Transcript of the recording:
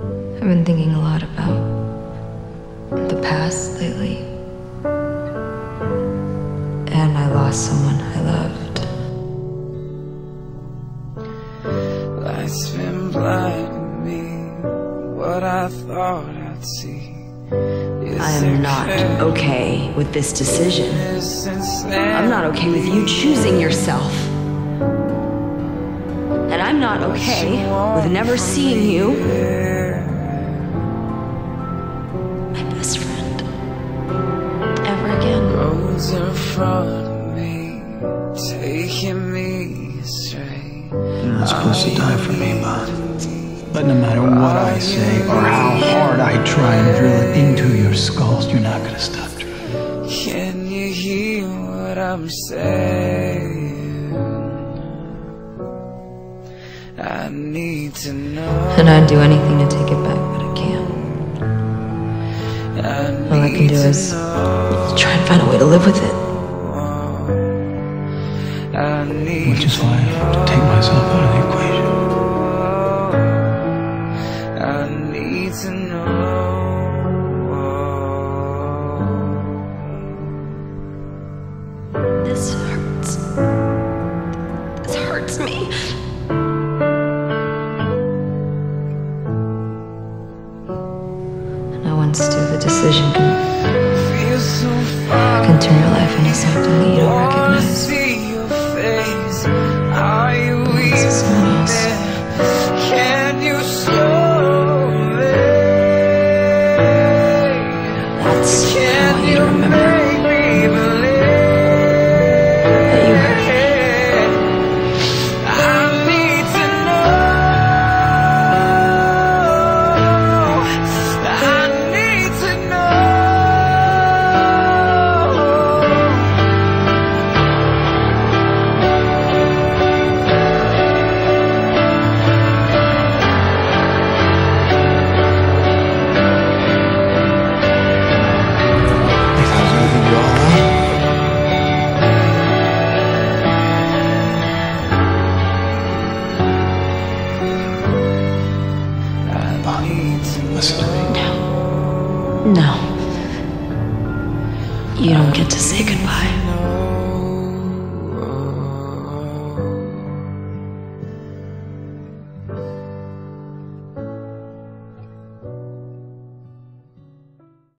I've been thinking a lot about the past lately. And I lost someone I loved. Life's been blinding me. What I thought I'd see. I am not okay with this decision. I'm not okay with you choosing yourself. And I'm not okay with never seeing you. Roads in front of me, taking me astray. You're not supposed to die for me, Bon. But no matter what I say or how hard I try and drill it into your skulls, you're not gonna stop trying. Can you hear what I'm saying? I need to know. And I'd do anything to take it back, but I can't. All I can do is try and find a way to live with it. Which is why I have to take myself out of the equation. Do the decision can, can turn your life into something you don't recognize. To me. No. You don't get to say goodbye.